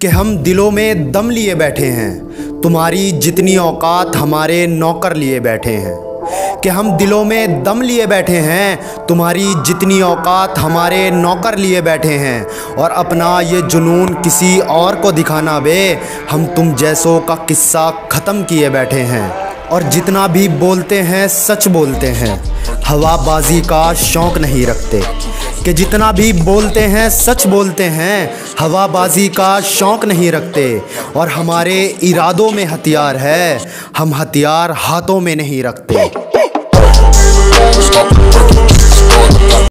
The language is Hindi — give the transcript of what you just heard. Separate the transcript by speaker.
Speaker 1: कि हम दिलों में दम लिए बैठे हैं। तुम्हारी जितनी औकात हमारे नौकर लिए बैठे हैं। कि हम दिलों में दम लिए बैठे हैं, तुम्हारी जितनी औकात हमारे नौकर लिए बैठे हैं। और अपना ये जुनून किसी और को दिखाना बे हम तुम जैसों का किस्सा ख़त्म किए बैठे हैं। और जितना भी बोलते हैं, सच बोलते हैं। हवाबाजी का शौक़ नहीं रखते। कि जितना भी बोलते हैं, सच बोलते हैं, हवाबाजी का शौक़ नहीं रखते। और हमारे इरादों में हथियार है, हम हथियार हाथों में नहीं रखते।